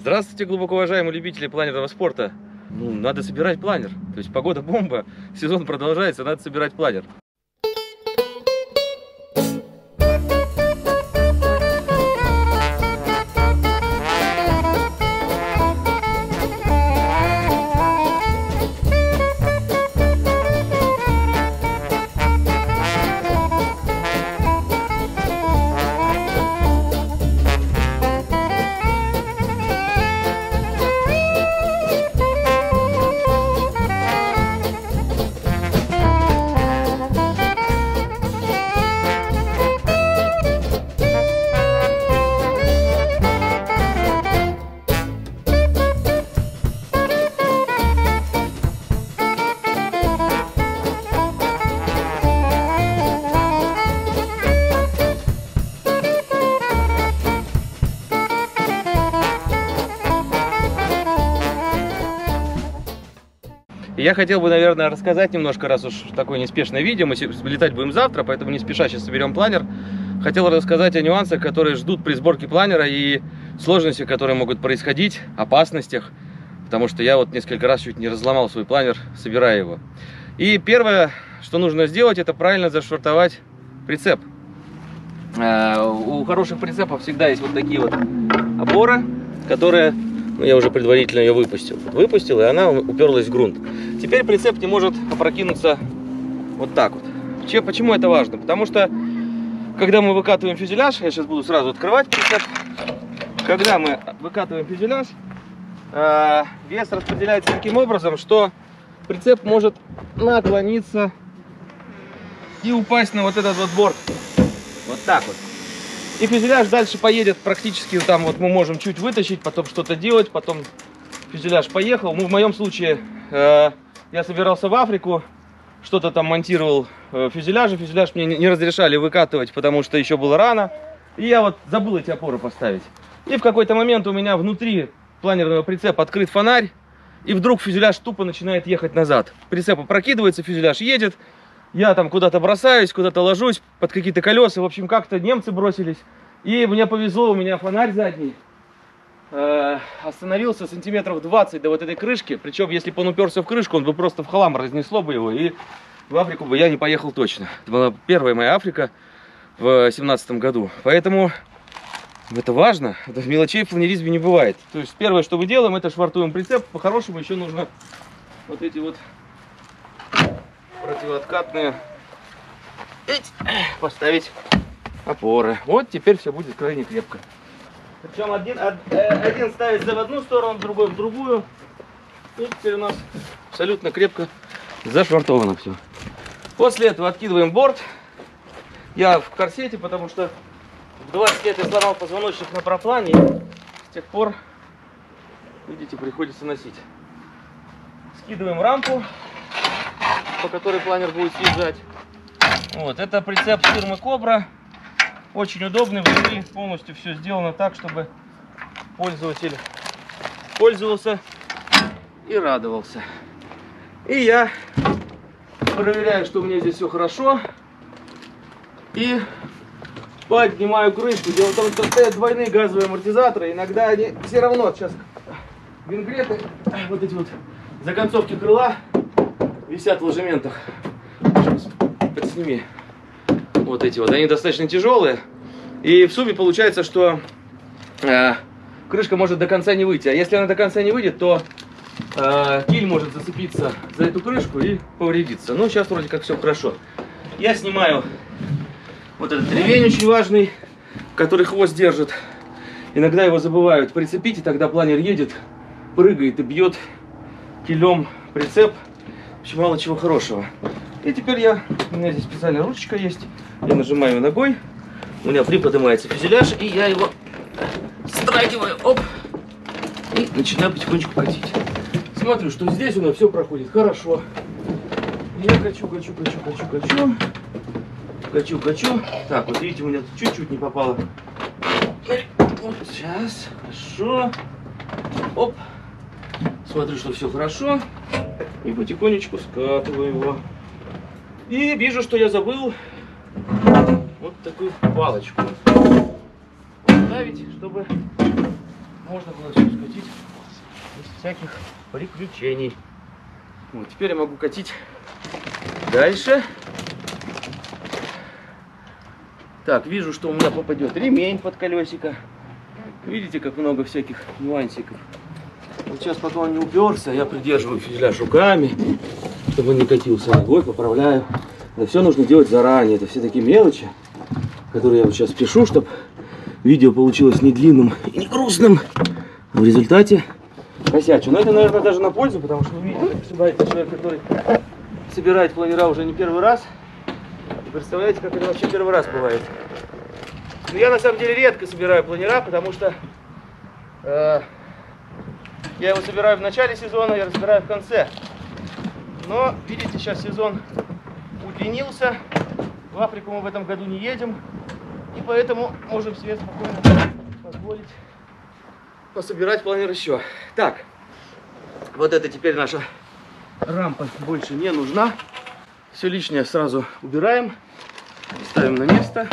Здравствуйте, глубоко уважаемые любители планерного спорта. Ну, надо собирать планер. То есть погода бомба, сезон продолжается, надо собирать планер. Я хотел бы, наверное, рассказать немножко, раз уж такое неспешное видео, мы летать будем завтра, поэтому не спеша сейчас соберем планер. Хотел рассказать о нюансах, которые ждут при сборке планера и сложностях, которые могут происходить, опасностях, потому что я вот несколько раз чуть не разломал свой планер, собирая его. И первое, что нужно сделать, это правильно зашвартовать прицеп. Э, у хороших прицепов всегда есть вот такие вот опоры, которые ну, я уже предварительно ее выпустил. Выпустил, и она уперлась в грунт. Теперь прицеп не может опрокинуться вот так вот. Че, почему это важно? Потому что, когда мы выкатываем фюзеляж, я сейчас буду сразу открывать прицеп, когда мы выкатываем фюзеляж, э, вес распределяется таким образом, что прицеп может наклониться и упасть на вот этот вот борт. Вот так вот. И фюзеляж дальше поедет практически, там вот мы можем чуть вытащить, потом что-то делать, потом фюзеляж поехал. Ну, в моем случае э, я собирался в Африку, что-то там монтировал э, фюзеляжи. Фюзеляж мне не разрешали выкатывать, потому что еще было рано. И я вот забыл эти опоры поставить. И в какой-то момент у меня внутри планерного прицепа открыт фонарь, и вдруг фюзеляж тупо начинает ехать назад. Прицеп опрокидывается, фюзеляж едет, я там куда-то бросаюсь, куда-то ложусь под какие-то колеса. В общем, как-то немцы бросились. И мне повезло, у меня фонарь задний э, остановился сантиметров 20 до вот этой крышки. Причем, если бы он уперся в крышку, он бы просто в хлам разнесло бы его. И в Африку бы я не поехал точно. Это была первая моя Африка в семнадцатом году. Поэтому это важно. Это мелочей в планеризме не бывает. То есть первое, что мы делаем, это швартуем прицеп. По-хорошему еще нужно вот эти вот противооткатные поставить опоры. Вот теперь все будет крайне крепко. Причем один, э, один ставится в одну сторону, другой в другую. И теперь у нас абсолютно крепко зашвартовано все. После этого откидываем борт. Я в корсете, потому что в 20 лет я сломал позвоночник на проплане. С тех пор, видите, приходится носить. Скидываем рамку по которой планер будет съезжать. Вот, это прицеп фирмы Кобра. Очень удобный, внутри полностью все сделано так, чтобы пользователь пользовался и радовался. И я проверяю, что у меня здесь все хорошо. И поднимаю крышку. Дело в том, что стоят двойные газовые амортизаторы. Иногда они все равно сейчас вингреты, вот эти вот законцовки крыла висят в ложементах. Подсними. Вот эти вот. Они достаточно тяжелые. И в сумме получается, что э, крышка может до конца не выйти. А если она до конца не выйдет, то э, киль может зацепиться за эту крышку и повредиться. Ну, сейчас вроде как все хорошо. Я снимаю вот этот ремень очень важный, который хвост держит. Иногда его забывают прицепить, и тогда планер едет, прыгает и бьет килем прицеп общем, мало чего хорошего. И теперь я, у меня здесь специальная ручка есть, я нажимаю ногой, у меня приподнимается фюзеляж, и я его страгиваю, оп, и начинаю потихонечку катить. Смотрю, что здесь у меня все проходит хорошо. Я качу, качу, качу, качу, качу. Качу, качу. Так, вот видите, у меня чуть-чуть не попало. Вот сейчас, хорошо. Оп. Смотрю, что все хорошо. И потихонечку скатываю его. И вижу, что я забыл вот такую палочку ставить, чтобы можно было все скатить без всяких приключений. Вот, теперь я могу катить дальше. Так, вижу, что у меня попадет ремень под колесико. Видите, как много всяких нюансиков. Вот сейчас, пока он не уперся, я придерживаю фюзеляж руками, чтобы он не катился ногой, поправляю. Это все нужно делать заранее. Это все такие мелочи, которые я вот сейчас пишу, чтобы видео получилось не длинным и не грустным. В результате косячу. Но это, наверное, даже на пользу, потому что вы видите, это человек, который собирает планера уже не первый раз. И представляете, как это вообще первый раз бывает. Но я на самом деле редко собираю планера, потому что э, я его собираю в начале сезона, я разбираю в конце. Но, видите, сейчас сезон удлинился. В Африку мы в этом году не едем. И поэтому можем себе спокойно позволить пособирать планер еще. Так, вот это теперь наша рампа больше не нужна. Все лишнее сразу убираем, ставим на место.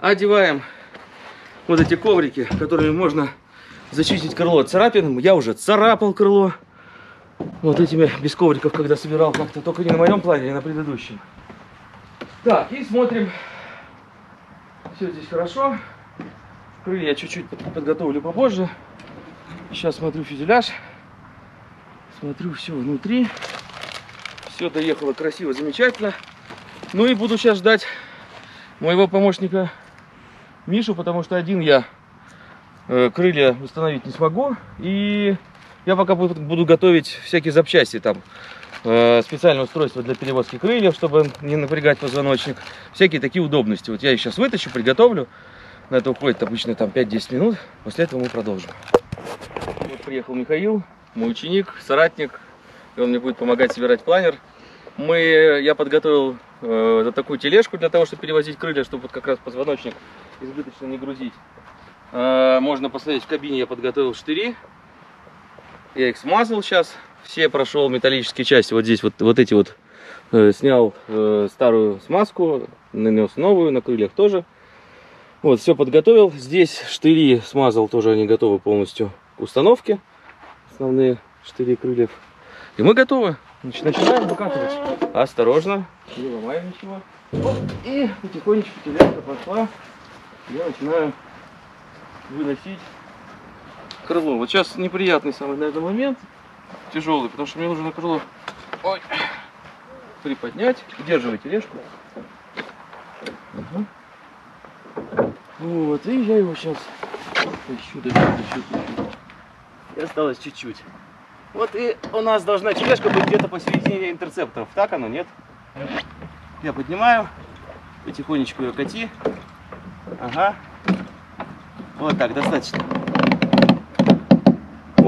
Одеваем вот эти коврики, которыми можно защитить крыло от царапин. Я уже царапал крыло вот этими без ковриков, когда собирал как-то, только не на моем плане, а на предыдущем. Так, и смотрим. Все здесь хорошо. Крылья чуть-чуть подготовлю попозже. Сейчас смотрю фюзеляж. Смотрю все внутри. Все доехало красиво, замечательно. Ну и буду сейчас ждать моего помощника Мишу, потому что один я э, крылья установить не смогу. И я пока буду, готовить всякие запчасти там. Э, специальное устройство для перевозки крыльев, чтобы не напрягать позвоночник. Всякие такие удобности. Вот я их сейчас вытащу, приготовлю. На это уходит обычно там 5-10 минут. После этого мы продолжим. Вот приехал Михаил, мой ученик, соратник. И он мне будет помогать собирать планер. Мы, я подготовил э, такую тележку для того, чтобы перевозить крылья, чтобы вот как раз позвоночник избыточно не грузить. Э, можно посмотреть, в кабине я подготовил штыри. Я их смазал сейчас. Все прошел металлические части. Вот здесь вот, вот эти вот э, снял э, старую смазку, нанес новую, на крыльях тоже. Вот, все подготовил. Здесь штыри смазал, тоже они готовы полностью к установке. Основные штыри крыльев. И мы готовы. Значит, начинаем выкатывать. Осторожно, не ломаем ничего. Оп, и потихонечку тележка пошла. Я начинаю выносить крыло. Вот сейчас неприятный самый, наверное, момент. Тяжелый, потому что мне нужно крыло Ой. приподнять. Удерживай тележку. Угу. Вот, и я его сейчас тащу, тащу, тащу, тащу. И осталось чуть-чуть. Вот и у нас должна тележка быть где-то посередине интерцепторов. Так оно, нет? Я поднимаю, потихонечку ее кати. Ага. Вот так, достаточно.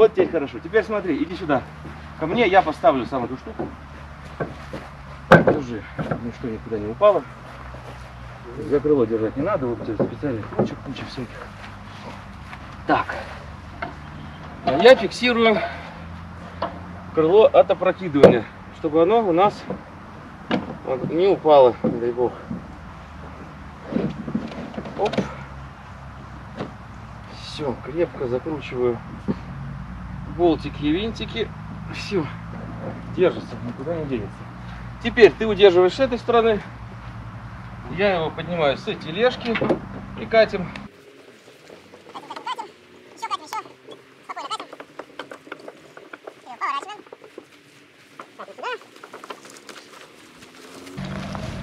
Вот теперь хорошо. Теперь смотри, иди сюда. Ко мне я поставлю сам эту штуку. Держи, ничто никуда не упало. За крыло держать не надо, вот специальных ручек, куча всяких. Так. А я фиксирую крыло от опрокидывания, чтобы оно у нас не упало, дай бог. Оп. Все, крепко закручиваю болтики и винтики. Все, держится, никуда не денется. Теперь ты удерживаешь с этой стороны, я его поднимаю с тележки и катим.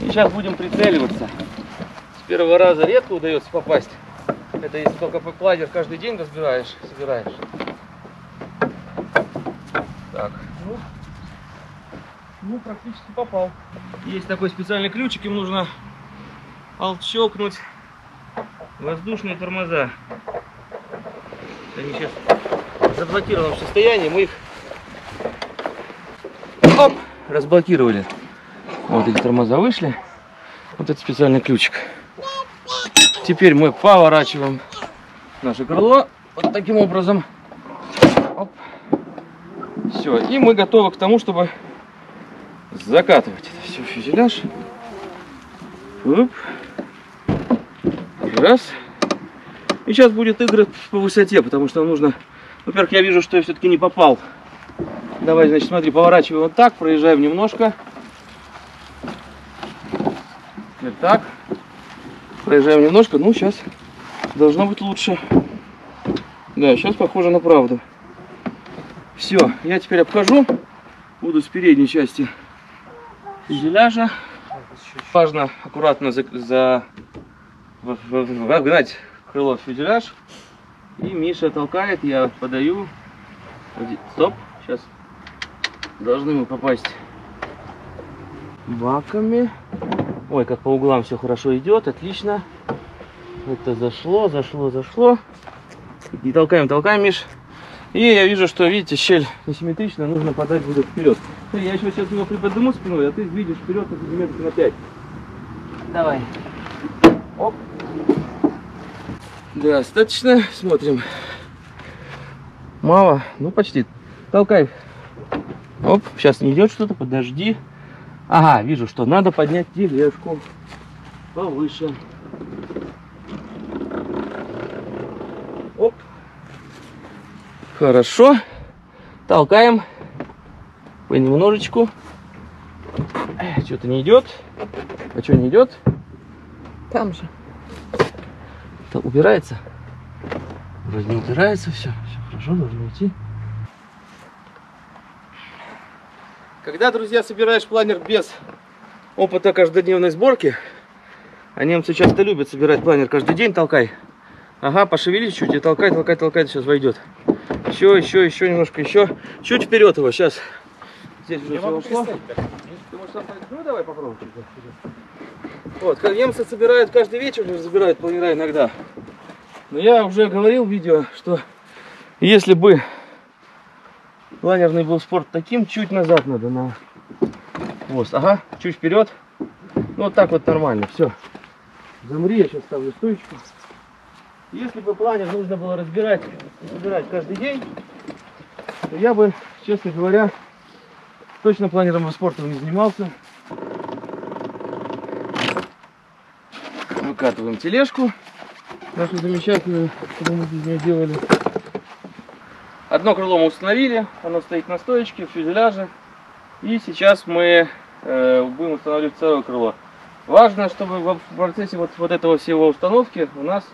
И сейчас будем прицеливаться. С первого раза редко удается попасть. Это если только плазер каждый день разбираешь, собираешь. Так, ну, ну практически попал. Есть такой специальный ключик, им нужно отщелкнуть воздушные тормоза. Они сейчас в заблокированном состоянии, мы их оп, разблокировали. Вот эти тормоза вышли. Вот это специальный ключик. Теперь мы поворачиваем наше крыло вот таким образом. Все, и мы готовы к тому, чтобы закатывать это все фюзеляж. Оп. Раз. И сейчас будет игры по высоте, потому что нужно... Во-первых, я вижу, что я все-таки не попал. Давай, значит, смотри, поворачиваем вот так, проезжаем немножко. Теперь так. Проезжаем немножко. Ну, сейчас должно быть лучше. Да, сейчас похоже на правду. Все, я теперь обхожу. Буду с передней части фюзеляжа. Важно аккуратно за, за вогнать крыло в фюзеляж. И Миша толкает, я подаю. Стоп, сейчас должны мы попасть баками. Ой, как по углам все хорошо идет, отлично. Это зашло, зашло, зашло. И толкаем, толкаем, Миш. И я вижу, что, видите, щель несимметричная, нужно подать будет вперед. Я еще сейчас его приподниму спиной, а ты видишь вперед на сантиметров на 5. Давай. Оп. Достаточно. Смотрим. Мало. Ну, почти. Толкай. Оп, сейчас не идет что-то, подожди. Ага, вижу, что надо поднять тележку повыше. Оп. Хорошо. Толкаем понемножечку. Что-то не идет. А что не идет? Там же. Это убирается? Вроде не убирается все. Все хорошо, должно идти. Когда, друзья, собираешь планер без опыта каждодневной сборки, а немцы часто любят собирать планер каждый день, толкай. Ага, пошевелись чуть и толкай, толкай, толкай, сейчас войдет. Еще, еще, еще немножко, еще. Чуть вперед его, сейчас. Здесь уже все ушло. Ты можешь сам... Ну, давай попробуем. Вот, немцы собирают каждый вечер, уже забирают планера иногда. Но я уже говорил в видео, что если бы планерный был спорт таким, чуть назад надо на хвост. Ага, чуть вперед. Ну вот так вот нормально, все. Замри, я сейчас ставлю стоечку. Если бы планер нужно было разбирать и собирать каждый день, то я бы, честно говоря, точно планерным спортом не занимался. Выкатываем тележку нашу замечательную, которую мы без нее делали. Одно крыло мы установили, оно стоит на стоечке в фюзеляже. И сейчас мы э, будем устанавливать второе крыло. Важно, чтобы в процессе вот, вот этого всего установки у нас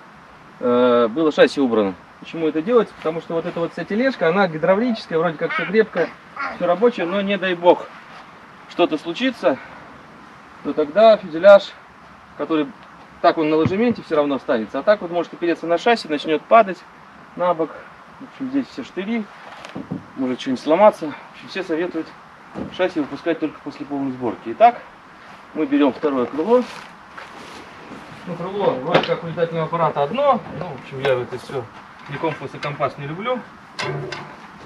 было шасси убрано. Почему это делается? Потому что вот эта вот вся тележка, она гидравлическая, вроде как все крепко, все рабочее, но не дай бог что-то случится, то тогда фюзеляж, который так он на ложементе все равно останется, а так вот может опереться на шасси, начнет падать на бок. В общем, здесь все штыри, может что-нибудь сломаться. В общем, все советуют шасси выпускать только после полной сборки. Итак, мы берем второе крыло. Ну, крыло вроде как у летательного аппарата одно. Ну, в общем, я это все ни компас и компас не люблю.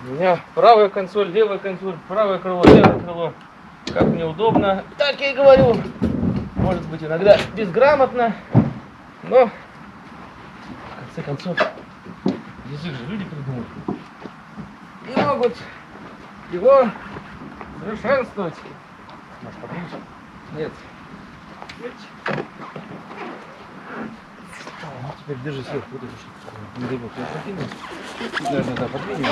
У меня правая консоль, левая консоль, правое крыло, левое крыло. Как мне удобно. Так я и говорю. Может быть иногда безграмотно, но в конце концов язык же люди придумали. И могут его совершенствовать. Может поближе? Нет. Ну, теперь держи сверху, вот штуку. Не дай бог, я. Тут, наверное, да, подвинем.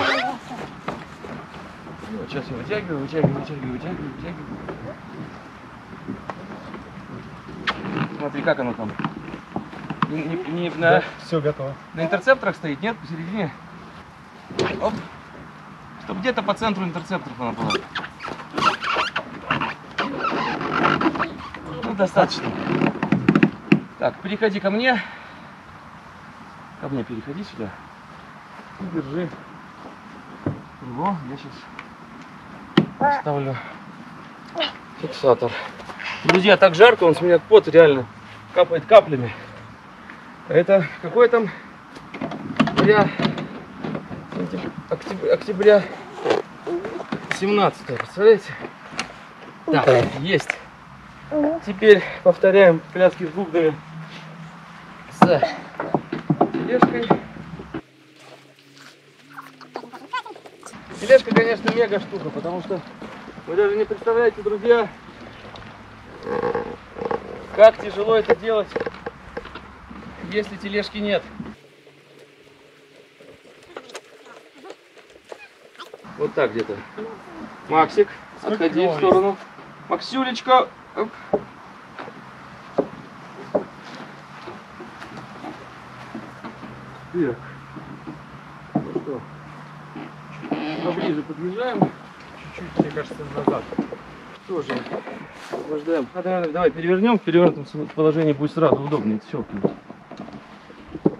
Ну, вот сейчас я вытягиваю, вытягиваю, вытягиваю, вытягиваю, вытягиваю. Смотри, как оно там. Не, не, не на, Да, все готово. на интерцепторах стоит, нет, посередине. Оп. Чтобы где-то по центру интерцепторов она была. Ну, достаточно. Так, переходи ко мне. Ко мне переходи сюда. И держи его. Я сейчас ставлю фиксатор. Друзья, так жарко, он с меня пот реально капает каплями. Это какой там октября, октября, октября 17 представляете? Так, есть. Теперь повторяем пляски с бубнами с Тележкой. Тележка, конечно, мега штука, потому что вы даже не представляете, друзья, как тяжело это делать, если тележки нет. Вот так где-то. Максик, отходи в сторону. Максюлечка. Так. Ну что? Поближе подъезжаем. Чуть-чуть, мне кажется, назад. Тоже освобождаем. А, давай, давай перевернем в перевернутом положении, будет сразу удобнее щелкнуть.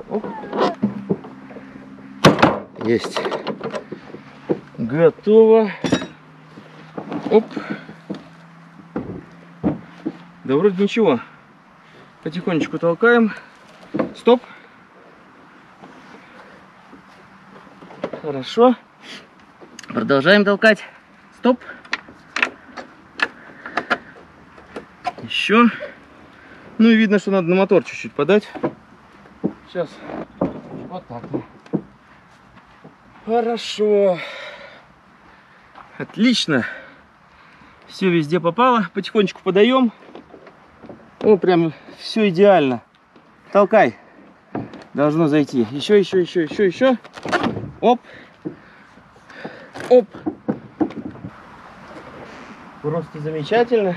Оп. Есть. Готово. Оп. Да вроде ничего. Потихонечку толкаем. Стоп. Хорошо. Продолжаем толкать. Стоп. Еще. Ну и видно, что надо на мотор чуть-чуть подать. Сейчас. Вот так. Хорошо. Отлично. Все везде попало. Потихонечку подаем. О, прям все идеально. Толкай. Должно зайти. Еще, еще, еще, еще, еще. Оп. Оп. Просто замечательно.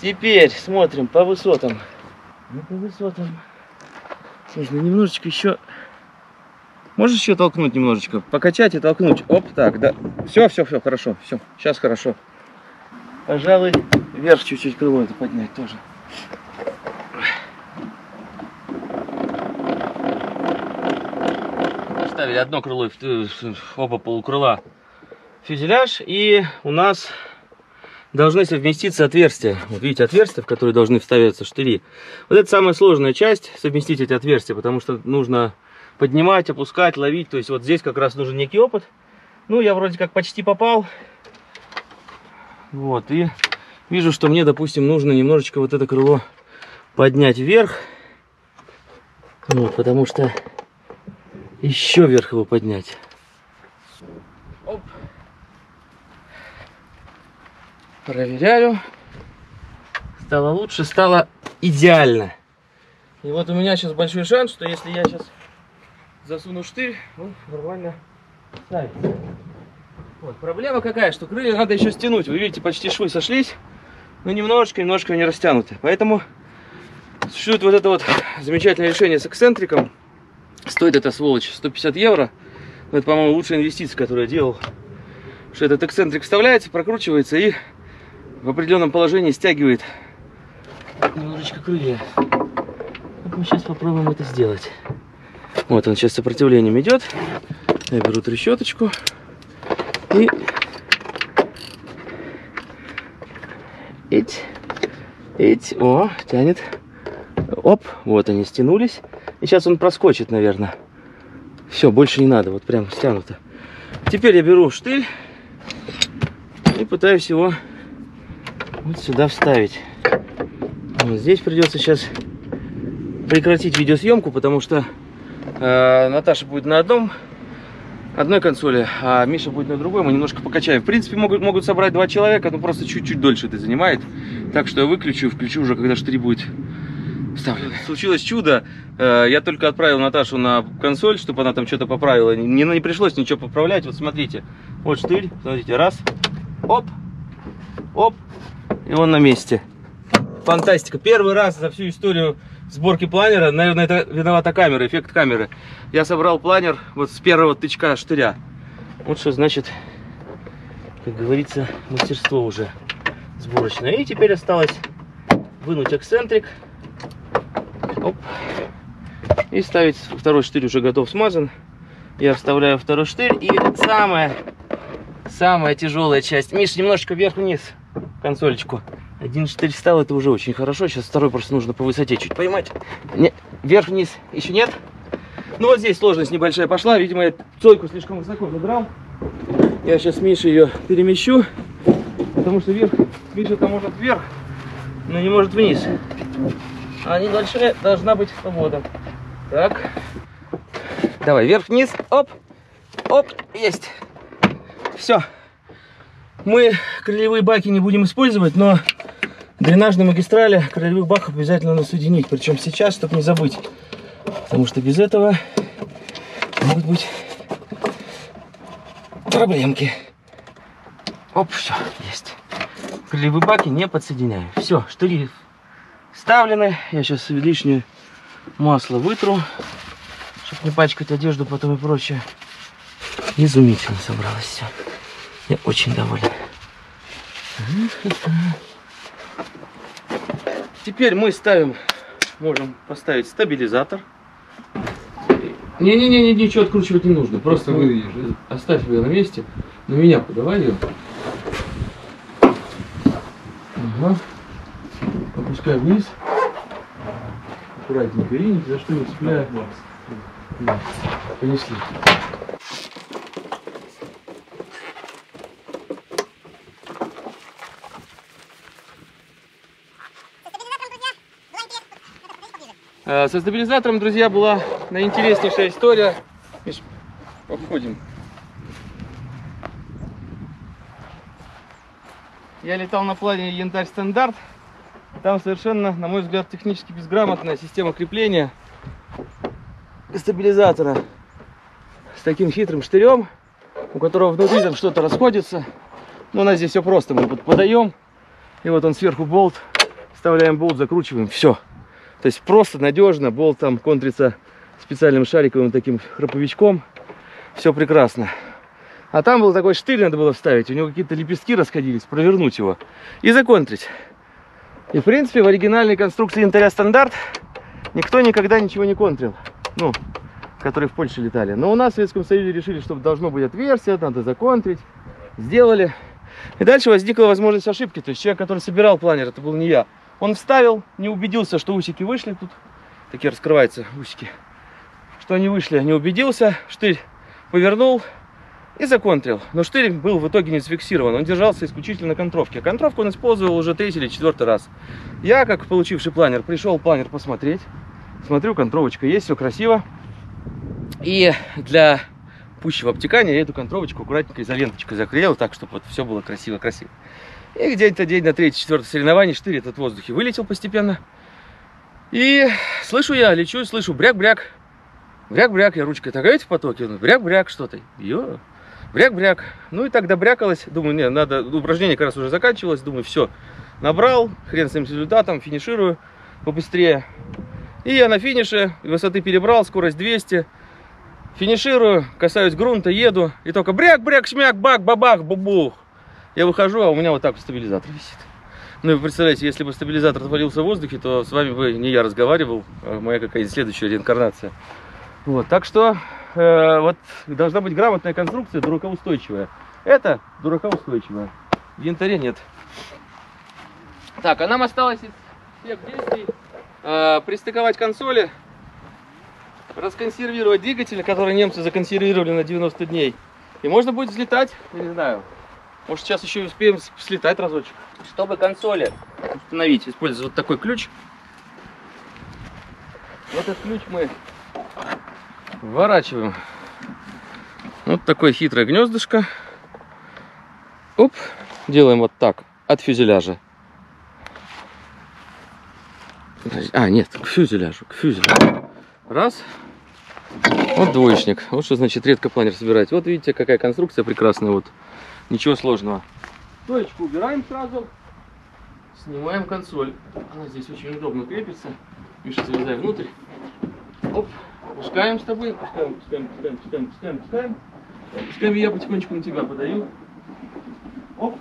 Теперь смотрим по высотам. Ну, по высотам. Нужно немножечко еще... Можешь еще толкнуть немножечко? Покачать и толкнуть. Оп, так, да. Все, все, все, хорошо. Все, сейчас хорошо. Пожалуй, вверх чуть-чуть крыло это поднять тоже. Ставили одно крыло, оба полукрыла фюзеляж, и у нас должны совместиться отверстия. Вот видите, отверстия, в которые должны вставиться штыри. Вот это самая сложная часть, совместить эти отверстия, потому что нужно поднимать, опускать, ловить. То есть вот здесь как раз нужен некий опыт. Ну, я вроде как почти попал. Вот, и вижу, что мне, допустим, нужно немножечко вот это крыло поднять вверх. Вот, потому что еще вверх его поднять. Оп. Проверяю. Стало лучше, стало идеально. И вот у меня сейчас большой шанс, что если я сейчас засуну штырь, он нормально ставится. Вот. Проблема какая, что крылья надо еще стянуть. Вы видите, почти швы сошлись, но немножко, немножко не растянуты. Поэтому существует вот это вот замечательное решение с эксцентриком. Стоит эта сволочь 150 евро. Это, по-моему, лучшая инвестиция, которую я делал. Что этот эксцентрик вставляется, прокручивается и в определенном положении стягивает немножечко крылья. Вот мы сейчас попробуем это сделать. Вот он сейчас сопротивлением идет. Я беру трещоточку и Ить, ить, о, тянет. Оп, вот они стянулись. И сейчас он проскочит, наверное. Все, больше не надо, вот прям стянуто. Теперь я беру штырь и пытаюсь его вот сюда вставить. Вот здесь придется сейчас прекратить видеосъемку, потому что э, Наташа будет на одном одной консоли, а Миша будет на другой, мы немножко покачаем. В принципе, могут, могут собрать два человека, но просто чуть-чуть дольше это занимает. Так что я выключу, включу уже, когда штырь будет вставлен. Случилось чудо, э, я только отправил Наташу на консоль, чтобы она там что-то поправила. Не, не пришлось ничего поправлять, вот смотрите. Вот штырь, смотрите, раз, оп, оп, и он на месте. Фантастика. Первый раз за всю историю сборки планера, наверное, это виновата камера, эффект камеры. Я собрал планер вот с первого тычка штыря. Вот что значит, как говорится, мастерство уже сборочное. И теперь осталось вынуть эксцентрик. Оп. И ставить второй штырь уже готов смазан. Я вставляю второй штырь. И самая, самая тяжелая часть. Миш, немножечко вверх-вниз консолечку. Один штырь встал, это уже очень хорошо. Сейчас второй просто нужно по высоте чуть поймать. Вверх-вниз еще нет. Ну вот здесь сложность небольшая пошла. Видимо, я цойку слишком высоко забрал. Я сейчас Мише ее перемещу. Потому что вверх, Миша-то может вверх, но не может вниз. А небольшая должна быть свобода. Так. Давай, вверх-вниз. Оп. Оп. Есть. Все. Мы крыльевые баки не будем использовать, но дренажные магистрали крыльевых баков обязательно надо соединить. Причем сейчас, чтобы не забыть. Потому что без этого могут быть проблемки. Оп, все, есть. Крылевые баки не подсоединяю. Все, штыри вставлены. Я сейчас лишнее масло вытру, чтобы не пачкать одежду потом и прочее. Изумительно собралось все. Я очень доволен. Теперь мы ставим, можем поставить стабилизатор. Не-не-не, ничего откручивать не нужно. Просто вы оставь ее на месте. На меня подавай ее. Ага. Опускай вниз. Аккуратненько, и за что не цепляя. Да. Понесли. Э, Со стабилизатором, друзья, была наинтереснейшая история. Миш, обходим. Я летал на плане Янтарь Стандарт. Там совершенно, на мой взгляд, технически безграмотная система крепления стабилизатора с таким хитрым штырем, у которого внутри там что-то расходится. Но у нас здесь все просто. Мы подаем, и вот он сверху болт, вставляем болт, закручиваем, все. То есть просто надежно, болт там контрится специальным шариковым таким храповичком. Все прекрасно. А там был такой штырь, надо было вставить. У него какие-то лепестки расходились, провернуть его и законтрить. И в принципе в оригинальной конструкции янтаря стандарт никто никогда ничего не контрил. Ну, которые в Польше летали. Но у нас в Советском Союзе решили, что должно быть отверстие, надо законтрить. Сделали. И дальше возникла возможность ошибки. То есть человек, который собирал планер, это был не я. Он вставил, не убедился, что усики вышли тут. Такие раскрываются усики. Что они вышли, не убедился. Штырь повернул и законтрил. Но штырь был в итоге не зафиксирован. Он держался исключительно на контровке. Контровку он использовал уже третий или четвертый раз. Я, как получивший планер, пришел планер посмотреть. Смотрю, контровочка есть, все красиво. И для пущего обтекания я эту контровочку аккуратненько изоленточкой заклеил, так, чтобы вот все было красиво-красиво. И где-то день на третий, четвертый соревнований штырь этот в воздухе вылетел постепенно. И слышу я, лечу, слышу бряк-бряк. Бряк-бряк, я ручкой так в потоке. ну, Бряк-бряк что-то. Йо. Бряк-бряк. Ну и тогда брякалось. Думаю, не, надо, упражнение как раз уже заканчивалось. Думаю, все, набрал, хрен с этим результатом, финиширую побыстрее. И я на финише, высоты перебрал, скорость 200. Финиширую, касаюсь грунта, еду. И только бряк, бряк, шмяк, бак, бабах, бубух. Я выхожу, а у меня вот так стабилизатор висит. Ну и представляете, если бы стабилизатор отвалился в воздухе, то с вами бы не я разговаривал, а моя какая-то следующая реинкарнация. Вот, так что э, вот должна быть грамотная конструкция, дуракоустойчивая. Это дуракоустойчивая. В янтаре нет. Так, а нам осталось из всех действий э, пристыковать консоли, расконсервировать двигатель, который немцы законсервировали на 90 дней. И можно будет взлетать, я не знаю, может сейчас еще и успеем слетать разочек. Чтобы консоли установить, используется вот такой ключ. Вот этот ключ мы вворачиваем. Вот такое хитрое гнездышко. Оп, делаем вот так от фюзеляжа. А, нет, к фюзеляжу, к фюзеляжу. Раз. Вот двоечник. Вот что значит редко планер собирать. Вот видите, какая конструкция прекрасная. Вот. Ничего сложного. Стоечку убираем сразу. Снимаем консоль. Она здесь очень удобно крепится. Миша, залезай внутрь. Оп. Пускаем с тобой. Пускаем, пускаем, пускаем, пускаем, пускаем, пускаем. Пускаем, я потихонечку на тебя подаю. Оп.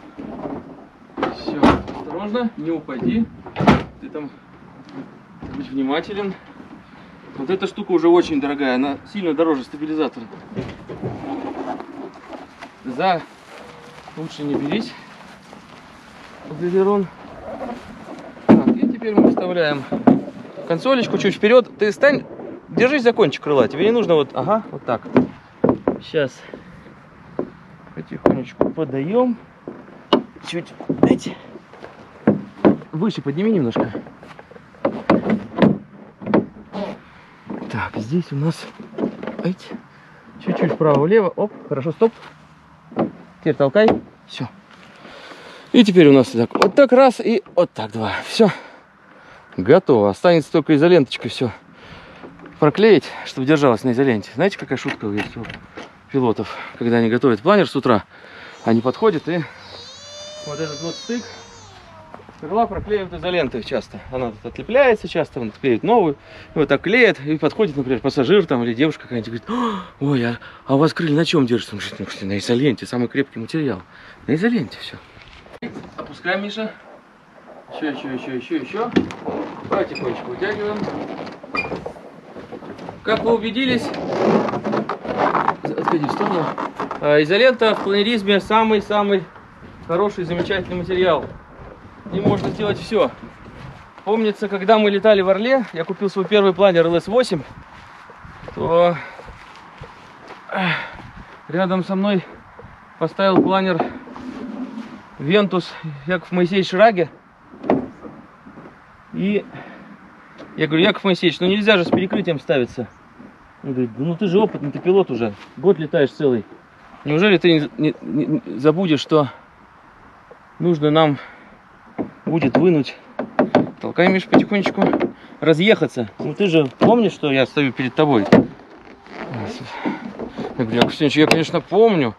Все. Осторожно, не упади. Ты там будь внимателен. Вот эта штука уже очень дорогая, она сильно дороже стабилизатора. За лучше не берись. Бледерон. Так, и теперь мы вставляем консолечку чуть вперед. Ты стань, держись за кончик крыла. Тебе не нужно вот, ага, вот так. Сейчас потихонечку подаем. Чуть, дайте. Выше подними немножко. Так, здесь у нас чуть-чуть вправо-влево. Оп, хорошо, стоп. Теперь толкай. Все. И теперь у нас так, вот так раз и вот так два. Все. Готово. Останется только изоленточкой все проклеить, чтобы держалась на изоленте. Знаете, какая шутка есть? Вот. пилотов, когда они готовят планер с утра. Они подходят и вот этот вот стык крыла проклеивают изолентой часто. Она тут отлепляется часто, он клеит новую. И вот так клеят, и подходит, например, пассажир там или девушка какая-нибудь, говорит, ой, а, а у вас крылья на чем держатся? Он говорит, ну, на изоленте, самый крепкий материал. На изоленте все. Опускаем, Миша. Еще, еще, еще, еще, еще. Потихонечку вытягиваем. Как вы убедились, отходи в сторону, а, изолента в планеризме самый-самый хороший, замечательный материал. И можно сделать все. Помнится, когда мы летали в Орле, я купил свой первый планер LS8, то рядом со мной поставил планер Вентус Яков Моисеевич Шраге. И я говорю, Яков Моисеевич, ну нельзя же с перекрытием ставиться. Он говорит, ну ты же опытный, ты пилот уже, год летаешь целый. Неужели ты не, не, не забудешь, что нужно нам будет вынуть. Толкай, Миш, потихонечку. Разъехаться. Ну ты же помнишь, что я стою перед тобой? Я говорю, Аксенич, я, конечно, помню,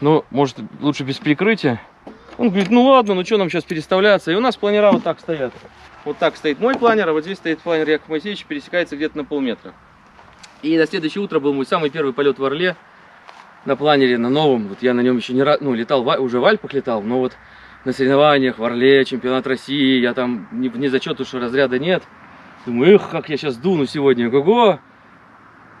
но, может, лучше без прикрытия. Он говорит, ну ладно, ну что нам сейчас переставляться? И у нас планера вот так стоят. Вот так стоит мой планер, а вот здесь стоит планер Яков Моисеевич, пересекается где-то на полметра. И на следующее утро был мой самый первый полет в Орле на планере, на новом. Вот я на нем еще не раз, ну, летал, уже в Альпах летал, но вот на соревнованиях в Орле, чемпионат России, я там не, не зачет, что разряда нет. Думаю, эх, как я сейчас дуну сегодня, ого-го.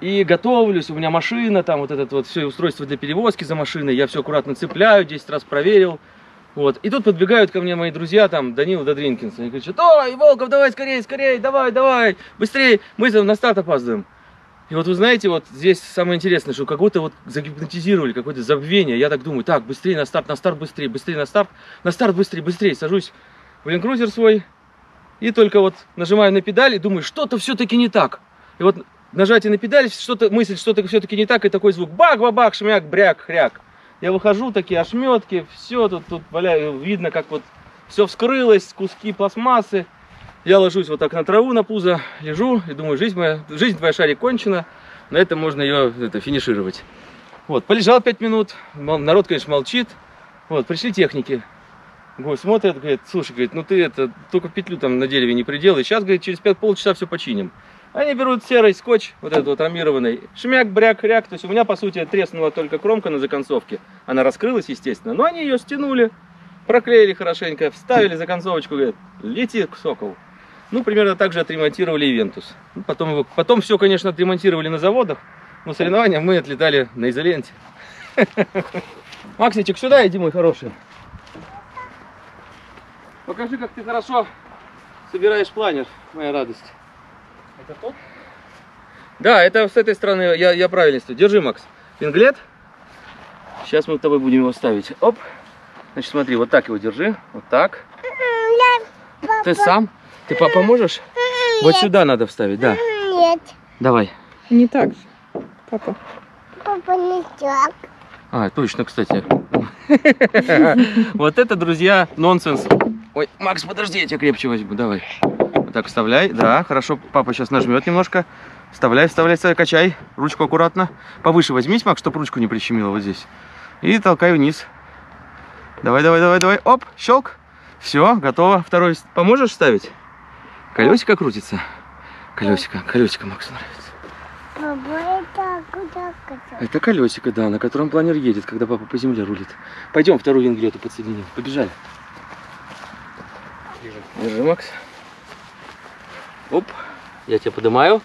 И готовлюсь, у меня машина, там вот это вот все устройство для перевозки за машиной, я все аккуратно цепляю, 10 раз проверил. Вот. И тут подбегают ко мне мои друзья, там, Данил Додринкинс, они кричат, ой, Волков, давай скорее, скорее, давай, давай, быстрее, мы на старт опаздываем. И вот вы знаете, вот здесь самое интересное, что как-то вот загипнотизировали, какое-то забвение. Я так думаю, так, быстрее на старт, на старт быстрее, быстрее на старт, на старт быстрее, быстрее. Сажусь в ленкрузер свой и только вот нажимаю на педаль и думаю, что-то все-таки не так. И вот нажатие на педаль, что-то мысль, что-то все-таки не так, и такой звук бак-бабак, шмяк, бряк, хряк. Я выхожу, такие ошметки, все тут, тут валяю, видно, как вот все вскрылось, куски пластмассы. Я ложусь вот так на траву, на пузо, лежу и думаю, жизнь моя, жизнь твоя шарик кончена, на этом можно ее это, финишировать. Вот, полежал 5 минут, народ, конечно, молчит. Вот, пришли техники. Гость смотрит, говорит, слушай, говорит, ну ты это, только петлю там на дереве не приделай. Сейчас, говорит, через 5 полчаса все починим. Они берут серый скотч, вот этот вот армированный, шмяк, бряк, хряк. То есть у меня, по сути, треснула только кромка на законцовке. Она раскрылась, естественно, но они ее стянули, проклеили хорошенько, вставили законцовочку, говорят, лети, сокол. Ну, примерно так же отремонтировали и Вентус. Ну, потом, его, потом все, конечно, отремонтировали на заводах, но соревнования мы отлетали на изоленте. Максичек, сюда иди, мой хороший. Покажи, как ты хорошо собираешь планер, моя радость. Это тот? Да, это с этой стороны, я, я правильно стою. Держи, Макс. Пинглет. Сейчас мы с тобой будем его ставить. Оп. Значит, смотри, вот так его держи. Вот так. Ты сам? Ты папа можешь? Нет. Вот сюда надо вставить, да. Нет. Давай. Не так же, папа. Папа не так. А, точно, кстати. Вот это, друзья, нонсенс. Ой, Макс, подожди, я тебя крепче возьму, давай. Так вставляй, да, хорошо, папа сейчас нажмет немножко. Вставляй, вставляй, вставляй, качай, ручку аккуратно. Повыше возьмись, Макс, чтобы ручку не прищемило вот здесь. И толкай вниз. Давай, давай, давай, давай, оп, щелк. Все, готово. Второй поможешь ставить? Колесико крутится. Колесико, колесико Максу нравится. Папа, это колесико, да, на котором планер едет, когда папа по земле рулит. Пойдем вторую вингрету подсоединим. Побежали. Держи, Макс. Оп, я тебя поднимаю.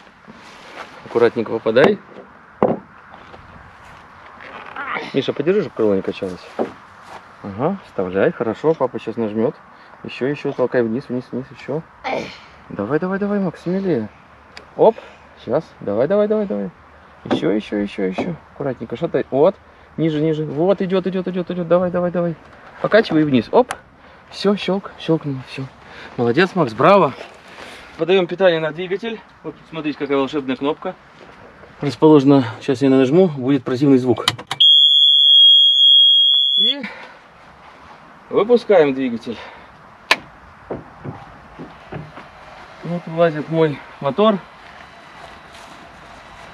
Аккуратненько попадай. Миша, подержи, чтобы крыло не качалось. Ага, вставляй, хорошо, папа сейчас нажмет. Еще, еще, толкай вниз, вниз, вниз, еще. Давай, давай, давай, Макс, смелее. Оп, сейчас, давай, давай, давай, давай. Еще, еще, еще, еще. Аккуратненько, шатай. Вот, ниже, ниже. Вот, идет, идет, идет, идет. Давай, давай, давай. Покачивай вниз. Оп. Все, щелк, щелкнул, все. Молодец, Макс, браво. Подаем питание на двигатель. Вот смотрите, какая волшебная кнопка. Расположена, сейчас я нажму, будет противный звук. И выпускаем двигатель. Вот вылазит мой мотор.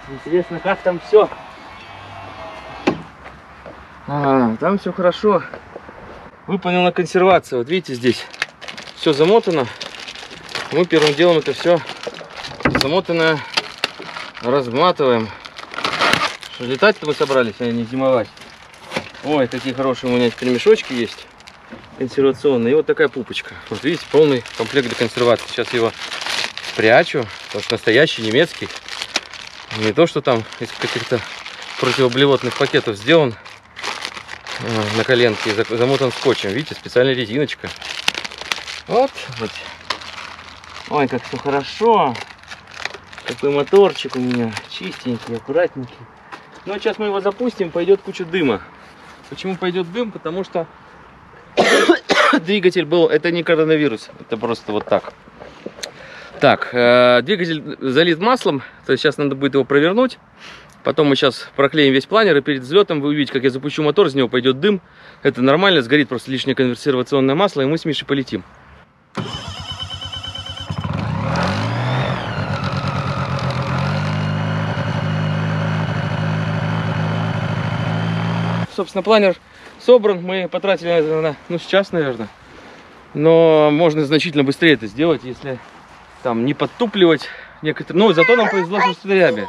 Интересно, как там все. А, там все хорошо. Выполнена консервация. Вот видите, здесь все замотано. Мы первым делом это все замотанное разматываем. Летать-то мы собрались, а не зимовать. Ой, какие хорошие у меня теперь мешочки есть. Консервационные. И вот такая пупочка. Вот видите, полный комплект для консервации. Сейчас его прячу, потому что настоящий немецкий. Не то, что там из каких-то противоблевотных пакетов сделан а, на коленке и за- замотан скотчем. Видите, специальная резиночка. Вот, вот. Ой, как все хорошо. Какой моторчик у меня. Чистенький, аккуратненький. Ну, а сейчас мы его запустим, пойдет куча дыма. Почему пойдет дым? Потому что двигатель был, это не коронавирус, это просто вот так. Так, э, двигатель залит маслом, то есть сейчас надо будет его провернуть. Потом мы сейчас проклеим весь планер, и перед взлетом вы увидите, как я запущу мотор, из него пойдет дым. Это нормально, сгорит просто лишнее консервационное масло, и мы с Мишей полетим. Собственно, планер собран, мы потратили на это, на- ну, сейчас, наверное. Но можно значительно быстрее это сделать, если там не подтупливать некоторые. Ну, зато нам повезло с штырями.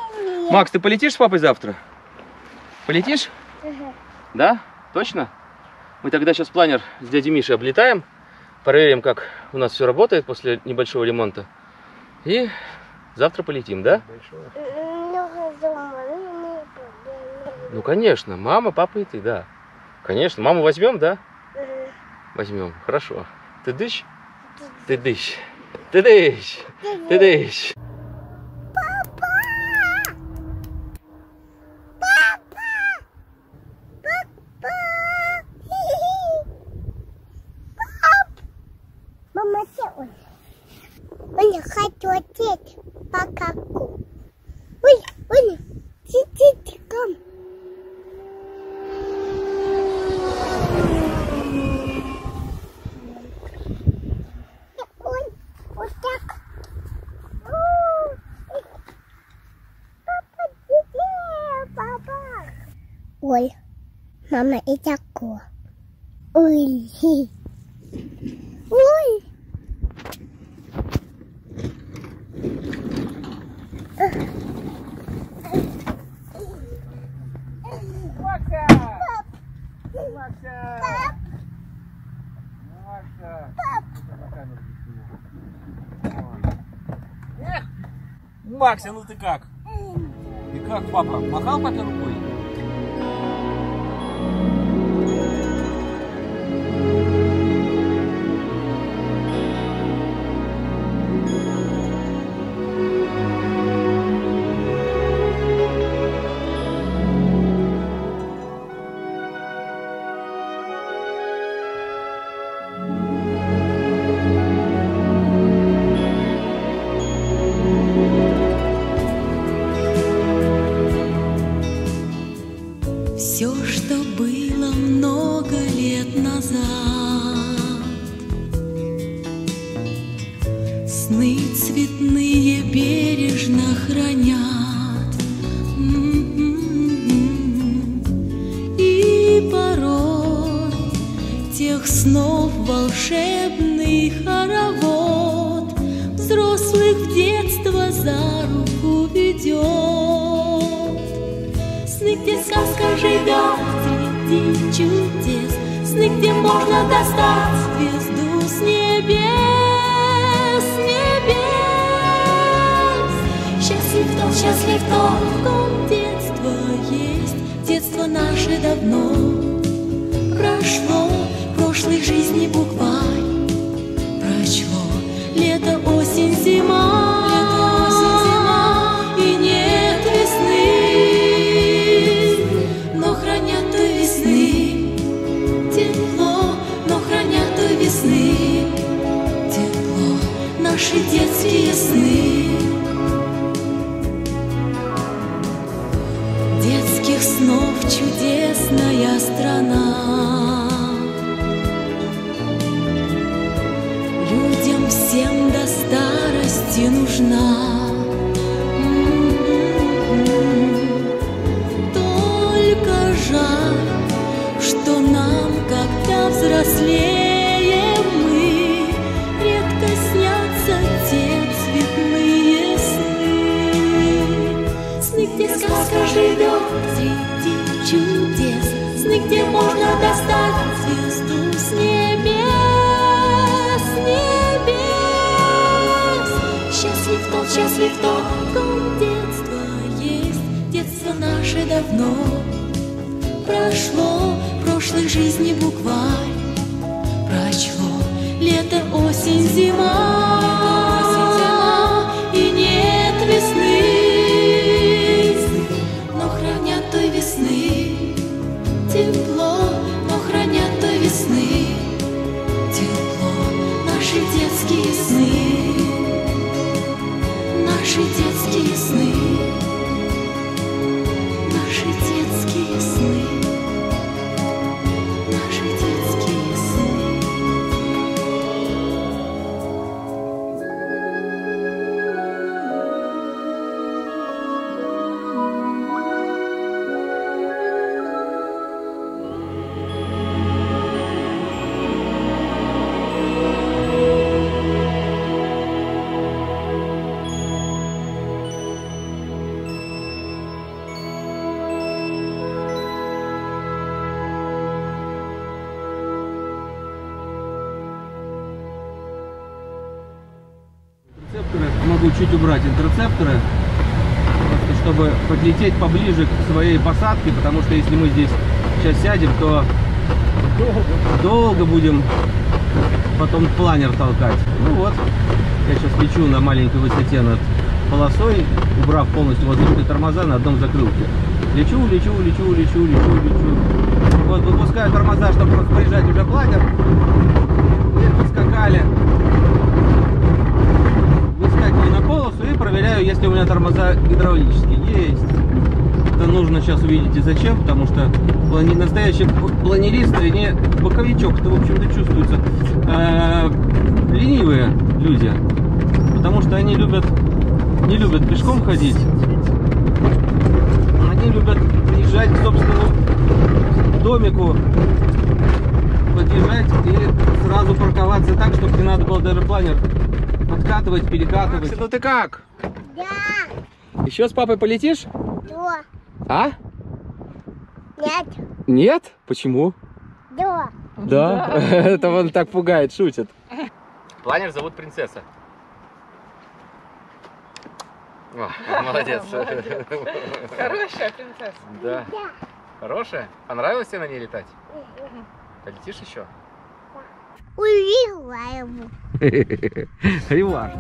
Макс, ты полетишь с папой завтра? Полетишь? Да? Точно? Мы тогда сейчас планер с дядей Мишей облетаем, проверим, как у нас все работает после небольшого ремонта. И завтра полетим, да? Много замороженных. Ну, конечно. Мама, папа и ты, да. Конечно. Маму возьмем, да? Возьмем. Хорошо. Ты дышь? Ты дышь. Ты дышь. Ты дышь. Он? Он хотел отец покаку. Ой, ой, титиком. Ой, вот так. О, ой. Папа, где папа? Ой, мама, и такое. Ой, ой. Макся, ну ты как? И как, папа? Махал папе рукой? Сны цветные бережно хранят. И порой тех снов волшебный хоровод Взрослых в детство за руку ведет Сны, где сказка живет среди чудес Сны, где можно достать Тот, счастлив тот, в ком детство есть. Детство наше давно прошло. Прошлой жизни букварь прочло Лето, осень, зима. Лето, осень, зима. И нет весны. Но хранят до весны Тепло, но хранят до весны Тепло, наши детские сны чудесная страна. Людям всем до старости нужна Счастлив тот, в ком детство есть, детство наше давно прошло, прошлой жизни букварь чуть убрать интерцепторы, чтобы подлететь поближе к своей посадке, потому что если мы здесь сейчас сядем, то долго будем потом планер толкать. Ну вот, я сейчас лечу на маленькой высоте над полосой, убрав полностью воздушные тормоза на одном закрылке. Лечу, лечу, лечу, лечу, лечу, лечу. Вот, выпускаю тормоза, чтобы распоряжать уже планер. И подскакали выскакиваю на полосу и проверяю, если у меня тормоза гидравлические. Есть. Это нужно сейчас увидите зачем, потому что плани- настоящий п- планерист, не боковичок, это в общем-то чувствуется. Э, ленивые люди, потому что они любят, не любят пешком ходить, они любят приезжать к собственному домику, подъезжать и сразу парковаться так, чтобы не надо было даже планер подкатывать, перекатывать. ну ты как? Да, Еще с папой полетишь? да, А? нет, Нет? Почему? да. Да. Это он так пугает, шутит. Планер зовут принцесса. молодец. Хорошая принцесса. Да. Хорошая? Понравилось тебе на ней летать? Полетишь еще? Увидела его. Реваш.